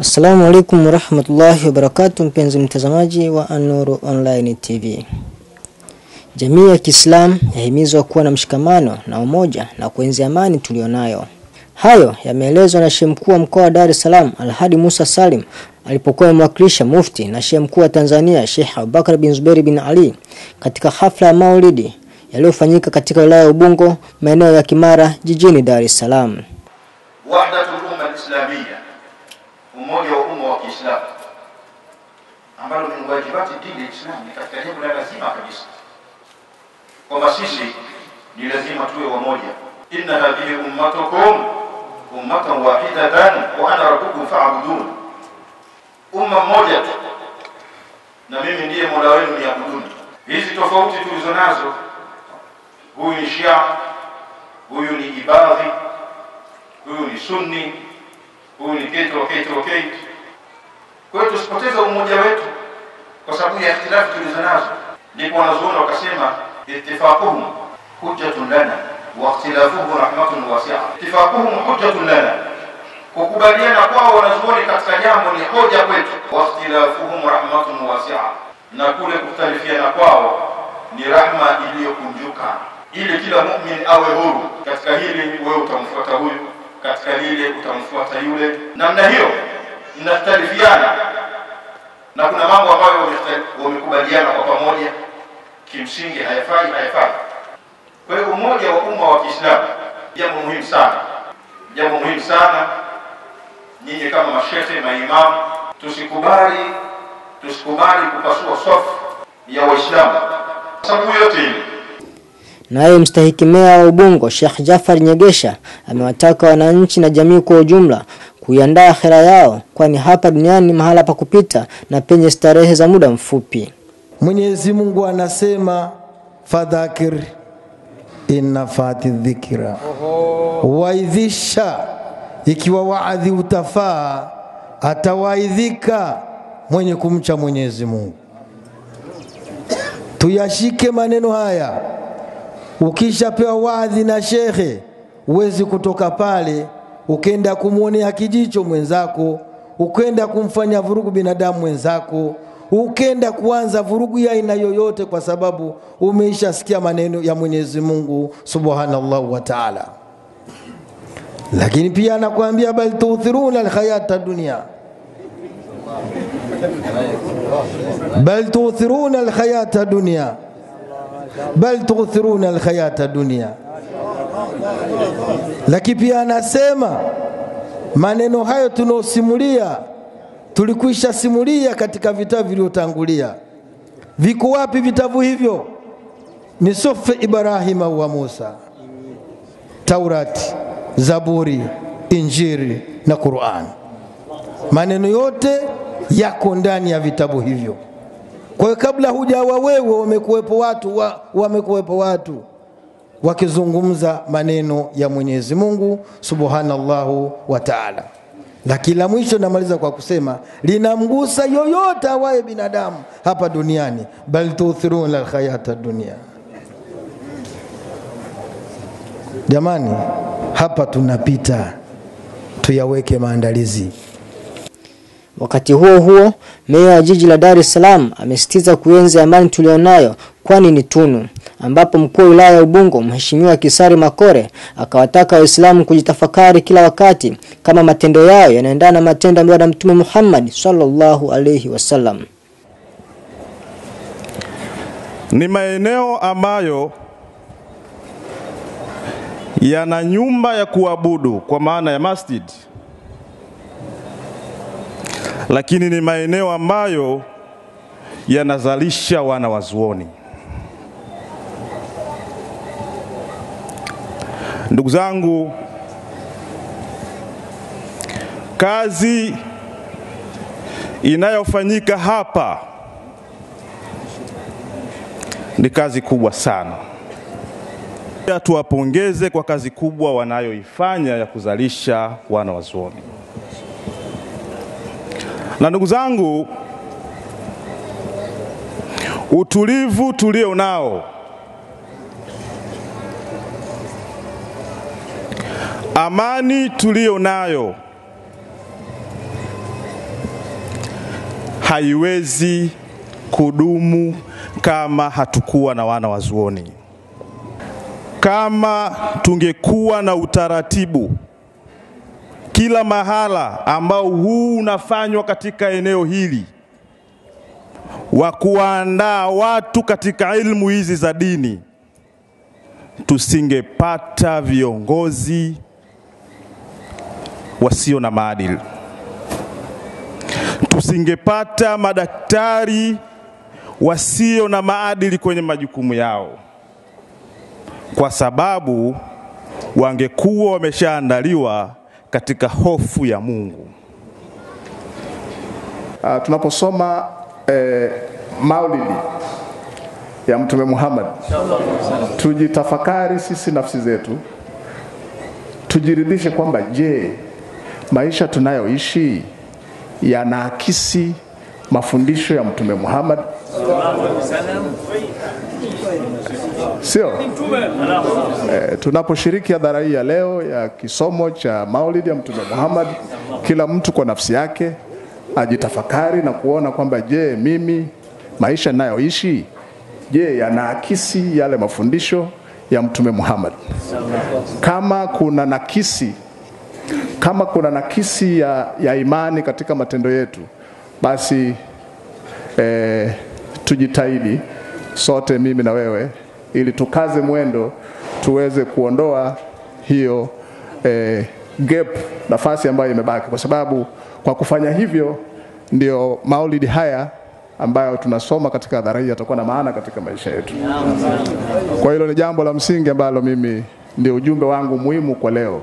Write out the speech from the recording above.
Assalamu alaikum warahmatullahi wabarakatu, mpenzi mtazamaji wa Anuru Online TV. Jamii ya Kiislamu yahimizwa kuwa na mshikamano na umoja na kuenzi amani tulionayo. Hayo yameelezwa na Shehe Mkuu wa Mkoa wa Dar es Salaam Alhadi Musa Salim alipokuwa amemwakilisha Mufti na Shehe Mkuu wa Tanzania Sheikh Abubakar bin Zuberi bin Ali katika hafla ya Maulidi yaliyofanyika katika wilaya ya Ubungo, maeneo ya Kimara, jijini Dar es Salaam. Wahdatul Umma Islamia, umoja wa umma wa Kiislamu, ambalo min wajibati dini ya Islam, ni katika jambo la lazima kabisa, kwamba sisi ni lazima tuwe wamoja. inna hadhihi ummatukum ummatan wahidatan wa ana rabbukum fa'budun, umma mmoja tu na mimi ndiye mola wenu niabuduni. Hizi tofauti tulizo nazo, huyu ni Shia, huyu ni Ibadhi, huyu ni Sunni, huyu ni kitu kitu kitu. Kwa hiyo tusipoteze umoja wetu kwa sababu ya ikhtilafu tulizo nazo. Ndipo wanazuoni wakasema ittifaquhum hujjatun lana wa ikhtilafuhu rahmatun wasi'a. Ittifaquhum hujjatun lana, kukubaliana kwao wanazuoni katika jambo ni hoja kwetu. Wa ikhtilafuhum rahmatun wasi'a, na kule kukhtalifiana kwao ni rahma iliyokunjuka, ili kila mumin awe huru katika hili, wewe utamfuata huyu katika lile utamfuata yule. Namna hiyo mnakhtalifiana, na kuna mambo ambayo wamekubaliana kwa pamoja, kimsingi hayafai, hayafai. Kwa hiyo umoja wa umma wa Kiislamu jambo muhimu sana, jambo muhimu sana. Nyinyi kama mashehe, maimamu, tusikubali tusikubali kupasua safu ya Waislamu sababu yote ile Naye mstahiki meya wa Ubungo Sheikh Jafar Nyegesha amewataka wananchi na jamii kwa ujumla kuiandaa akhera yao, kwani hapa duniani ni mahala pa kupita na penye starehe za muda mfupi. Mwenyezi Mungu anasema fadhakir innafati dhikra, waidhisha, ikiwa waadhi utafaa, atawaidhika mwenye kumcha Mwenyezi Mungu. Tuyashike maneno haya. Ukishapewa wadhi na shekhe, wezi kutoka pale ukenda kumwonea kijicho mwenzako, ukenda kumfanya vurugu binadamu mwenzako, ukenda kuanza vurugu ya aina yoyote, kwa sababu umeishasikia maneno ya Mwenyezi Mungu subhanallahu wa taala. Lakini pia anakuambia bal tuthiruna alhayata dunia, bal tuthiruna alhayata dunia bal tuthiruna alhayata dunia. Lakini pia anasema maneno hayo tunaosimulia tulikwisha simulia katika vitabu vilivyotangulia. Viko wapi vitabu hivyo? Ni sufi Ibrahima wa Musa, Taurati, Zaburi, Injili na Qurani. Maneno yote yako ndani ya vitabu hivyo. Kwa hiyo kabla hujawa wewe, wamekuwepo watu wa, wamekuwepo watu wakizungumza maneno ya Mwenyezi Mungu subhanallahu wa taala. Lakini la mwisho namaliza kwa kusema linamgusa yoyote awaye binadamu hapa duniani, bal tuthiruna alhayata dunia. Jamani, hapa tunapita, tuyaweke maandalizi. Wakati huo huo, meya wa jiji la Dar es Salaam amesitiza kuenzi amani tulionayo kwani ni tunu, ambapo mkuu wa wilaya ya Ubungo Mheshimiwa Kisari Makore akawataka Waislamu kujitafakari kila wakati kama matendo yao yanaendana na matendo ambayo na Mtume Muhammad sallallahu alaihi wasallam. Ni maeneo ambayo yana nyumba ya kuabudu kwa maana ya masjid lakini ni maeneo ambayo yanazalisha wana wazuoni. Ndugu zangu, kazi inayofanyika hapa ni kazi kubwa sana. Tuwapongeze kwa kazi kubwa wanayoifanya ya kuzalisha wana wazuoni. Na ndugu zangu, utulivu tulio nao, amani tulio nayo haiwezi kudumu kama hatukuwa na wana wazuoni. Kama tungekuwa na utaratibu kila mahala ambao huu unafanywa katika eneo hili wa kuandaa watu katika ilmu hizi za dini, tusingepata viongozi wasio na maadili, tusingepata madaktari wasio na maadili kwenye majukumu yao, kwa sababu wangekuwa wameshaandaliwa katika hofu ya Mungu. Uh, tunaposoma eh, maulidi ya Mtume Muhammad, tujitafakari sisi nafsi zetu, tujiridhishe kwamba je, maisha tunayoishi yanaakisi mafundisho ya Mtume Muhammad? Sio? E, tunaposhiriki hadhara hii ya leo ya kisomo cha maulidi ya Mtume Muhammad, kila mtu kwa nafsi yake ajitafakari na kuona kwamba je, mimi maisha ninayoishi je, yanaakisi yale mafundisho ya Mtume Muhammad? Kama kuna nakisi kama kuna nakisi ya, ya imani katika matendo yetu, basi eh, tujitahidi sote, mimi na wewe, ili tukaze mwendo tuweze kuondoa hiyo eh, gap, nafasi ambayo imebaki, kwa sababu kwa kufanya hivyo ndio maulidi haya ambayo tunasoma katika hadhara hii yatakuwa na maana katika maisha yetu. Kwa hilo ni jambo la msingi ambalo mimi ndio ujumbe wangu muhimu kwa leo.